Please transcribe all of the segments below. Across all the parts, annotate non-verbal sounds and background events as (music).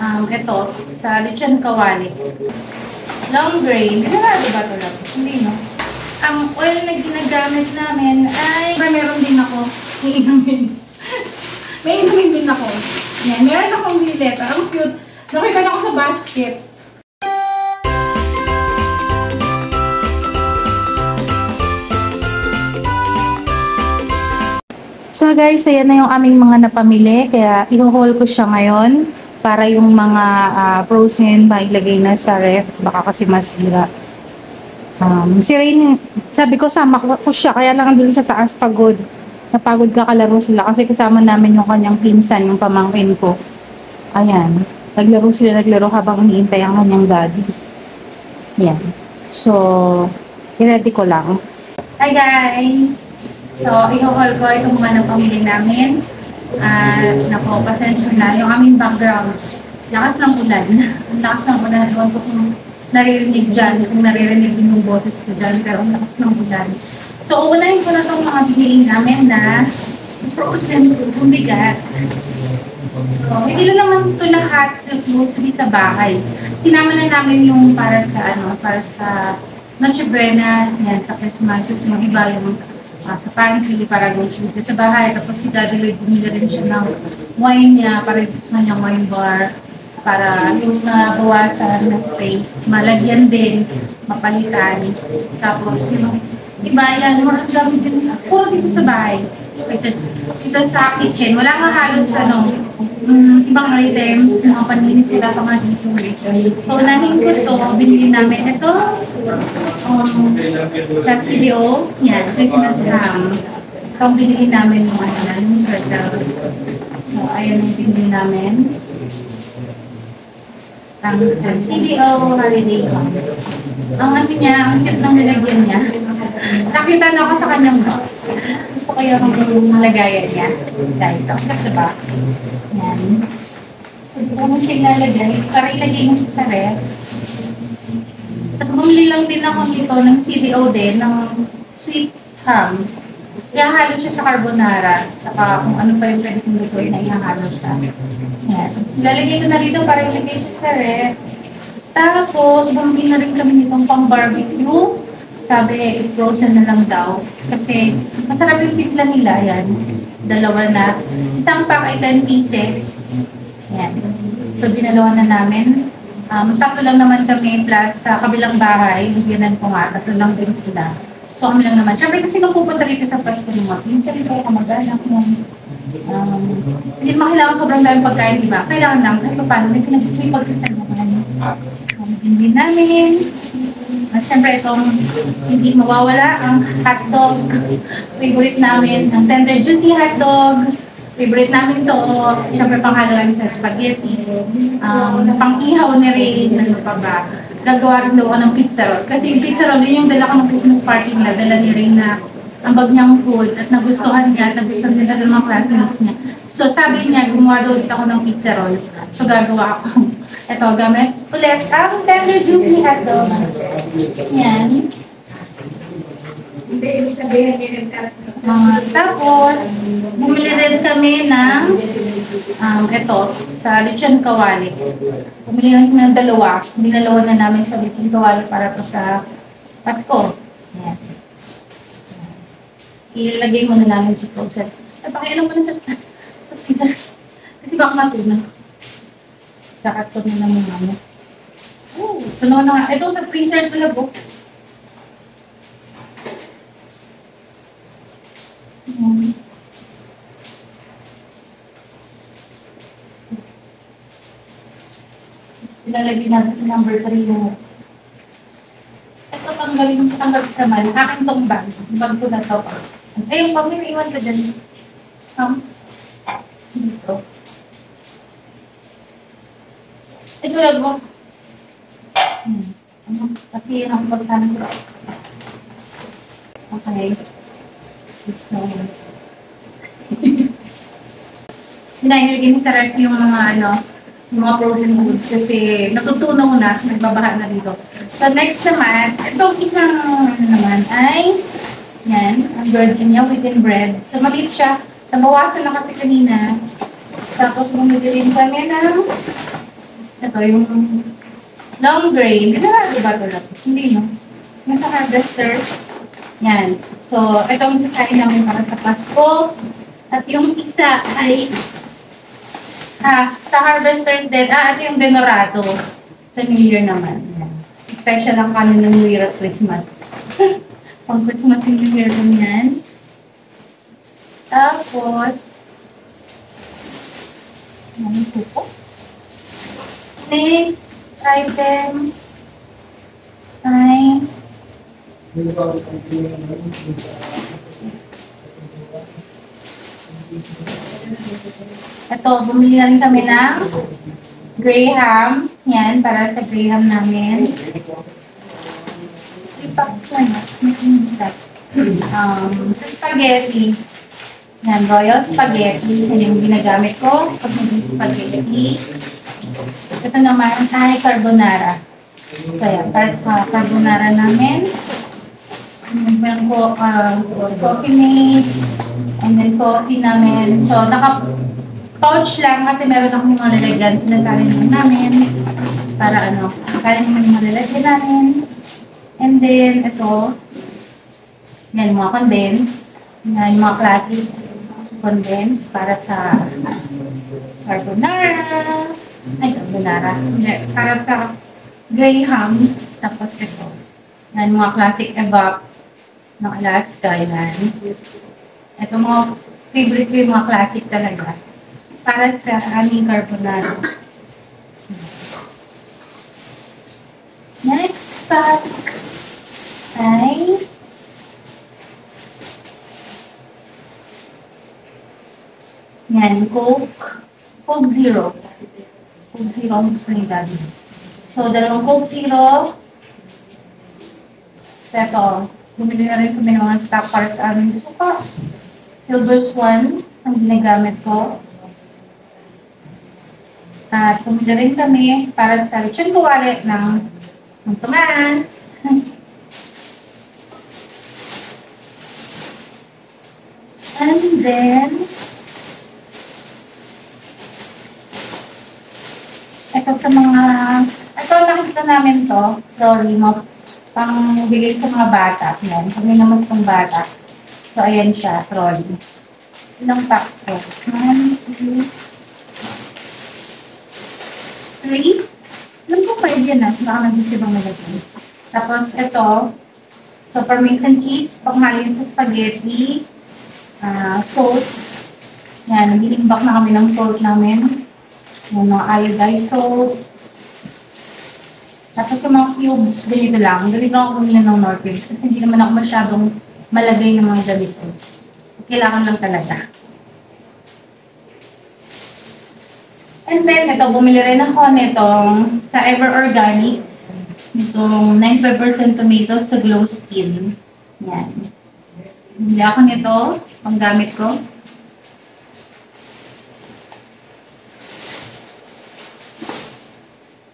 Um, ito, sa lechon kawali. Long grain. Ginagado ba ito lang? Hindi, no? Ang oil na ginagamit namin ay... Meron din ako. (laughs) Iinumin. May inumin din ako. Yan, meron akong nileta. Ang cute. Nakita na ako sa basket. So guys, ayan na yung aming mga napamili. Kaya i-haul ko siya ngayon para yung mga uh, frozen mailagay na sa ref. Baka kasi masira. Um, si Rain, sabi ko sama ko siya. Kaya lang doon sa taas pagod. Napagod ka kalaro sila kasi kasama namin yung kanyang pinsan, yung pamangkin ko. Ayan. Naglaro sila, naglaro habang iniintay ang kanyang daddy. Ayan. So, i-ready ko lang. Hi guys! So, i-haul ko itong mga napamili namin. At, nako, pasensya na. Yung aming background, lakas ng ulan. Ang lakas ng ulan. Ewan ko kung naririnig dyan, kung naririnig din yung boses ko dyan, pero ang lakas ng ulan. So, unahin ko na itong mga binili namin na frozen foods, yung bigat. So, hindi lang naman ito lahat mostly sa bahay. Sinama na namin yung para sa, ano, para sa Noche Buena, yan, sa Christmas, yung iba yung uh, sa pantry para grocery sa bahay. Tapos si Daddy Lloyd, bumili rin siya ng wine niya para ito sa kanyang wine bar para yung nabawasan uh, na space, malagyan din, mapalitan. Tapos yung iba yan, murang gamit din, puro dito sa bahay. Ito, ito sa kitchen, wala nga halos ano, um, ibang items, mga panlinis, wala pa nga dito. So, unahin ko to, binili namin ito, um, sa CDO, yan, Christmas ham. Ito ang binili namin yung ano na, yung circle. So, ayan yung binili namin. Ang sa CDO Holiday Home. Ang ano niya, ang cute ng nilagyan niya. Nakita na ako sa kanyang box. Gusto ko yung lagayan niya. Guys, ang cute diba? Yan. So, dito mo siya ilalagay. Para ilagay mo siya sa ref. Tapos bumili lang din ako nito ng CDO din, ng sweet ham. Ihahalo siya sa carbonara. Saka kung ano pa yung pwede kong lutuin na ihahalo siya. Yan. Lalagay ko na dito para ilagay siya sa ref. Tapos, bumili na rin kami nitong pang barbecue. Sabi, frozen na lang daw. Kasi, masarap yung timpla nila. Yan. Dalawa na. Isang pack ay 10 pieces. Yan. So, dinalawa na namin. Um, tatlo lang naman kami plus sa kabilang bahay. Bigyanan ko nga. Tatlo lang din sila. So, kami lang naman. Siyempre, kasi nung pupunta rito sa Pasko ng mga pinsan, ito kamag-anak ng um, hindi naman kailangan sobrang daming pagkain, di ba? Kailangan lang, kahit paano, may, pinag may pagsasaluhan. Um, hindi namin. Uh, Siyempre, itong hindi mawawala ang hotdog. Favorite namin, ang tender juicy hotdog. Favorite namin to, siyempre panghalagan sa spaghetti. Um, pang-ihaw ni Ray, ano pa ba? Gagawa rin daw ako ng pizza roll. Kasi yung pizza roll, yun yung dala ko ng Christmas party nila, dala ni Ray na ang bag niyang food at nagustuhan niya at nagustuhan nila ng mga classmates niya. So sabi niya, gumawa daw ulit ako ng pizza roll. So gagawa ako. Ito, gamit ulit ang tender juicy hot dogs. Yan. Uh, tapos, bumili din kami ng um, ito, sa lechon kawali. Bumili lang ng dalawa. Dinalawa na namin sa lechon kawali para to sa Pasko. Yan. Ilalagay mo na namin sa closet. At pakialam mo na sa, (laughs) sa freezer. Kasi baka Kakatod na naman namin. Oh, ito na. Ito sa freezer pala po. Hmm. Ilalagay natin sa number 3 yung ito tanggalin, tanggal sa man. Akin tong bag. Bag ko na to. Ay, yung pamilya, iwan dyan. Um, Ito lang mo. Hmm. Ano? Kasi yun ang ko. Okay. So, (laughs) Hinahilagay sa ref yung mga ano, yung mga frozen foods kasi natutunaw na, nagbabaha na dito. So next naman, itong isang ano naman ay yan, ang gardenia written bread. So maliit siya. Nabawasan na kasi kanina. Tapos bumili rin kami ng ito yung long grain. Dinarado ba ito lang? Hindi, no? Yung sa harvesters. Yan. So, ito ang sasayin namin para sa Pasko. At yung isa ay ah, sa harvesters din. Ah, ito yung denorado. Sa New Year naman. Yan. Special ang kanin ng New Year at Christmas. (laughs) Pang Christmas and New Year din yan. Tapos, ano po po? Next items ay ito, bumili na rin kami ng Graham. Yan, para sa Graham namin. Three packs na yan. Um, sa spaghetti. Yan, royal spaghetti. Yan yung ginagamit ko pag naging spaghetti. Ito naman ay carbonara. So, yan, para sa carbonara namin. Meron po uh, coffee mate, and then coffee namin. So, naka-pouch lang kasi meron akong mga lalagyan. Sinasabi naman namin para ano, kaya naman yung malalagyan namin. And then, ito, yan, mga condense. Yan, mga classic condense para sa carbonara. Ay, carbonara. Hindi, para sa graham. Tapos ito. Yan, mga classic evap ng Alaska. Yan. Ito mga favorite ko yung mga classic talaga. Para sa aming carbonara. Next pack ay Yan, Coke. Coke Zero. Coke Zero ang gusto ni Daddy. So, dalawang Coke Zero. Ito, bumili na rin kami ng mga stock para sa aming suka. Silver Swan ang ginagamit ko. At bumili rin kami para sa lechon kawali ng, ng Tomas. (laughs) And then, ito sa mga, ito nakita namin to, sorry mo, pang bigay sa mga bata. Yan, kami naman sa bata. So, ayan siya, trolley. Ilang packs to? One, two, three. Alam ko pwede yan ah. Baka nag-isibang nalagyan. Tapos, ito. So, parmesan cheese, panghalin sa spaghetti. ah salt. Yan, nag-iimbak na kami ng salt namin. Yung mga iodized salt. Tapos yung mga cubes, ganito lang. Ganito ako bumili ng Northwich kasi hindi naman ako masyadong malagay ng mga ganito. Kailangan lang talaga. And then, ito, bumili rin ako nitong sa Ever Organics. Itong 95% tomato sa Glow Skin. Yan. Bumili ako nito, panggamit ko.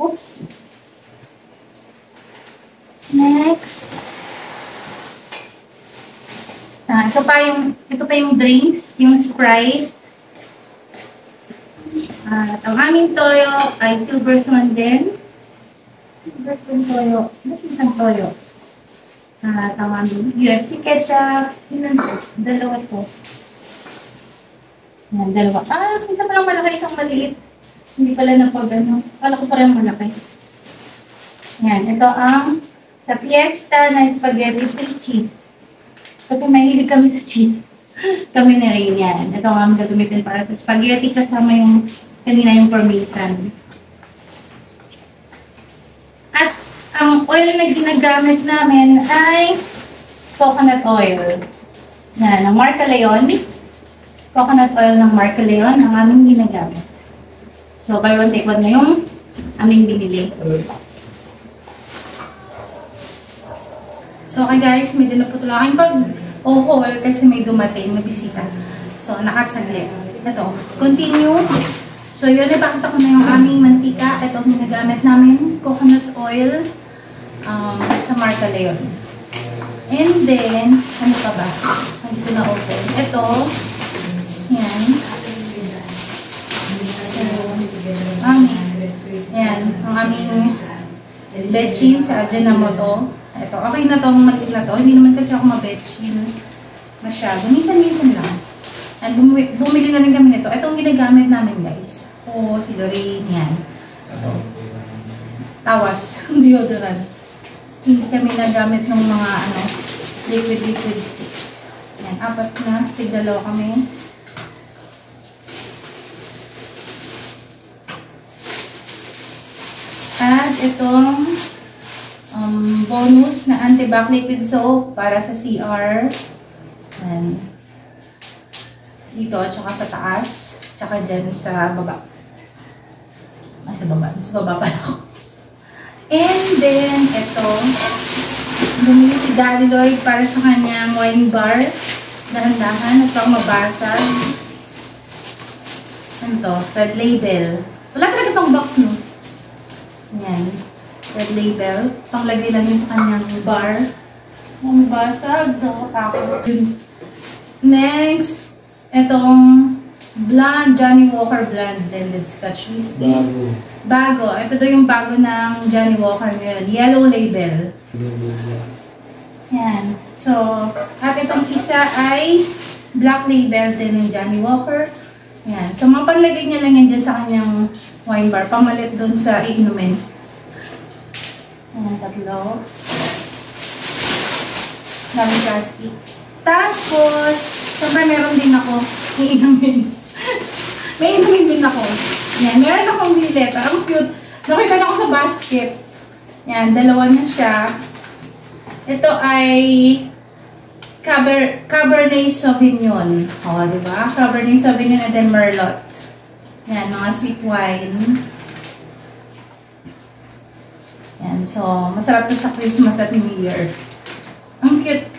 Oops. Next. Ah, ito pa yung ito pa yung drinks, yung Sprite. At ang aming toyo ay Silver Swan din. Silver Swan toyo. Mas isang toyo. At ang aming UFC ketchup. Ilan po? Dalawa po. Yan, dalawa. Ah, isa pa lang malaki, isang maliit. Hindi pala na pag ano. Kala ko parang malaki. Yan, ito ang sa fiesta na spaghetti with cheese. Kasi mahilig kami sa cheese. (gasps) kami ni Rain yan. Ito ang gagamitin para sa spaghetti kasama yung kanina yung parmesan. At ang oil na ginagamit namin ay coconut oil. Yan, ang Marca Leon. Coconut oil ng Marca Leon ang aming ginagamit. So, buy one take one na yung aming binili. So, okay guys, medyo naputol aking pag-o-haul kasi may dumating na bisita. So, nakasaglit. Ito, continue. So, yun, ipakita ko na yung aming mantika. Ito ginagamit namin, coconut oil um, sa Marca Leon. And then, ano pa ba? Hindi ko na open. Ito, yan. So, aming, bedsheet sa Ajinomoto. Ito, okay na tong maliit na to. Hindi naman kasi ako ma-bedsheet masyado. Minsan-minsan lang. At bumili, bumili na rin kami nito. Ito ang ginagamit namin guys. Oo, si Lorraine yan. Ito. Tawas. (laughs) Deodorant. Hindi kami nagamit ng mga ano, liquid liquid sticks. Yan, apat na. Tigdalawa kami. At itong um, bonus na anti-back liquid soap para sa CR. Yan. Dito, tsaka sa taas. Tsaka dyan sa baba. Ay, sa baba. Sa baba pala ako. And then, ito. Bumili si Daddy Lloyd para sa kanyang wine bar. Dahan-dahan. Ito ang mabasag. Ano to? Red label. Wala talaga itong box, no? Yan. Red label. Panglagay lang yun sa kanyang bar. Ang basag. Nakakatakot. Yun. Next, itong blonde, Johnny Walker blonde blended scotch whiskey. Bago. Bago. Ito daw yung bago ng Johnny Walker ngayon. Yellow label. Yan. So, at itong isa ay black label din ng Johnny Walker. Yan. So, mapanlagay niya lang yan dyan sa kanyang wine bar. Pamalit dun sa iinumin. Yan, tatlo. Daming plastic. Tapos, syempre meron din ako iinumin. (laughs) May inumin din ako. Yan, meron akong letter. Ang cute. Nakita na ako sa basket. Yan, dalawa na siya. Ito ay Caber Cabernet Sauvignon. O, di ba? Cabernet Sauvignon and then Merlot. Yan, mga sweet wine. Yan, so, masarap to sa Christmas at New Year. Ang cute.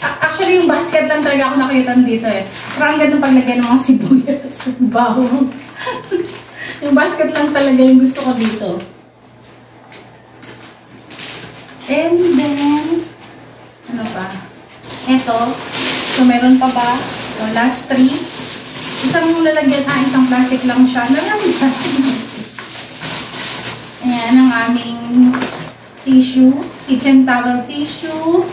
Actually, yung basket lang talaga ako nakita dito eh. Pero ang ganda paglagay ng mga sibuyas. Bawang. (laughs) yung basket lang talaga yung gusto ko dito. And then, ano pa? Ito. So, meron pa ba? So, last three. Isang lalagyan, ah, isang plastic lang siya. Plastic. Ayan, ang aming tissue. Kitchen towel tissue.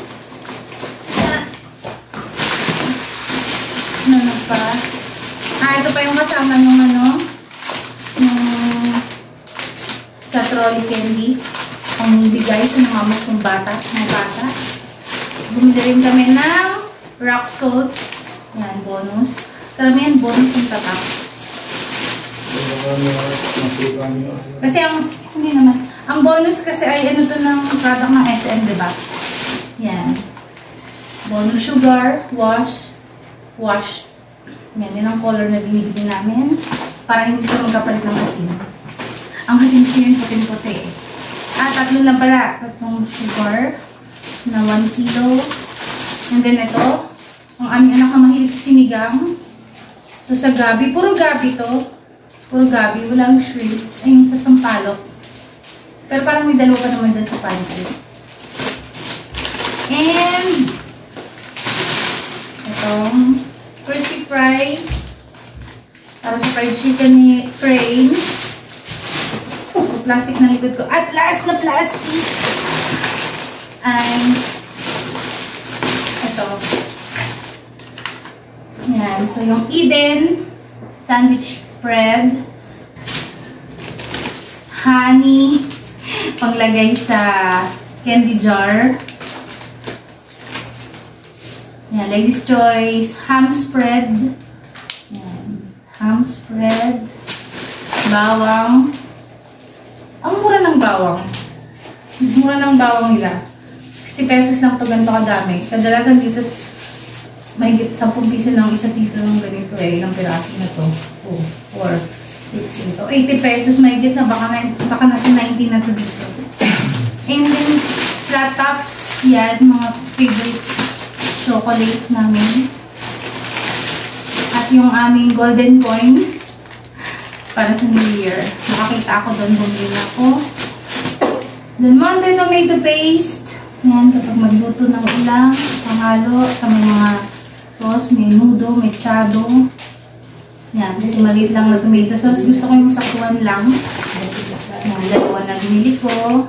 Ano na pa? Ah, ito pa yung kasama nung ano, nung sa trolley candies. Ang bigay sa mga mas kong bata, mga bata. Bumili rin kami ng rock salt. Yan, bonus. Karamihan bonus yung tatak. Kasi ang, hindi naman, ang bonus kasi ay ano to ng product ng SM, di ba? Yan. Bonus sugar, wash, wash. Yan, yun ang color na binibili namin. Para hindi sila magkapalit ng asin. Ang asin kasi yun puting-puti eh. Ah, tatlo lang pala. Tatlong sugar na 1 kilo. And then ito, ang aming anak na mahilig sinigang. So sa gabi, puro gabi to. Puro gabi, walang shrimp. Ayun, sa sampalok. Pero parang may dalawa pa naman dun sa pantry. And, itong crispy fry. Para sa fried chicken ni Crane. Plastic na likod ko. At last na plastic. Ay, ito. Yan. So, yung Eden sandwich bread, honey, (laughs) panglagay sa candy jar. Yan, ladies choice, ham spread. Yan, ham spread, bawang. Ang mura ng bawang. Mura ng bawang nila. 60 pesos lang ito ganito kadami. Kadalasan dito, mahigit 10 piso lang isa dito ng ganito eh. Ilang piraso na to? 2, 4, 6, 8. 80 pesos mahigit na. Baka, na, baka nasa 90 na to dito. And then, flat tops. Yan, mga favorite chocolate namin. At yung aming golden coin para sa New Year. Nakakita ako doon, bumili ako. Then, Monday tomato paste. Yan, kapag magluto ng ulam, panghalo sa may mga sauce, may nudo, may chado. Yan, kasi maliit lang na tomato sauce. Gusto ko yung sakuan lang. Yan, dalawa na binili ko.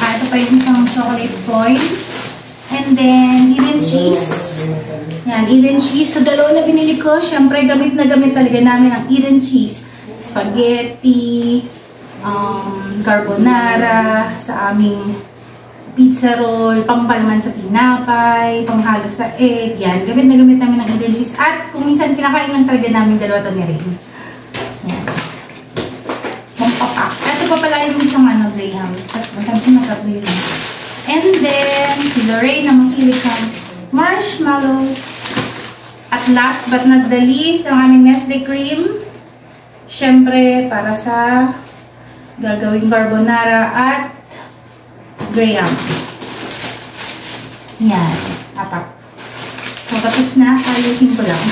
Ah, ito pa yung isang chocolate coin. And then, hidden cheese. Yan, Eden cheese. So, dalawa na binili ko. Siyempre, gamit na gamit talaga namin ang Eden cheese. Spaghetti, um, carbonara, sa aming pizza roll, pampalman sa tinapay, panghalo sa egg. Yan, gamit na gamit namin ang Eden. At kung minsan kinakain lang talaga namin dalawa to ni Rin. Yan. Pampapak. Ito pa pala yung isang ano, Graham. Sabi ko na tatlo yun. And then, si Lorraine na makilig sa marshmallows. At last but not the least, ang aming Nestle cream. Siyempre, para sa gagawing carbonara at graham. Yan. Apat. So, tapos na. Ayusin ko lang.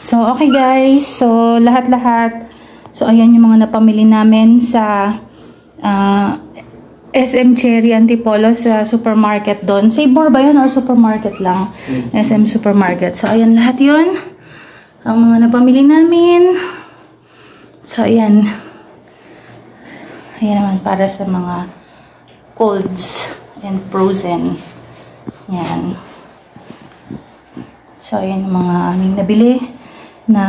So, okay guys. So, lahat-lahat. So, ayan yung mga napamili namin sa uh, SM Cherry Antipolo sa supermarket doon. Save more ba yun or supermarket lang? SM Supermarket. So, ayan lahat yun. Ang mga napamili namin. So, ayan. Ayan naman para sa mga colds and frozen. Ayan. So, ayan mga aming nabili na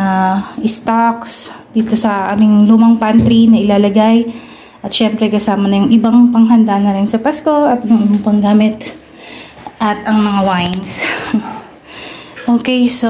stocks dito sa aming lumang pantry na ilalagay. At syempre kasama na yung ibang panghanda na rin sa Pasko at yung ibang panggamit at ang mga wines. (laughs) okay, so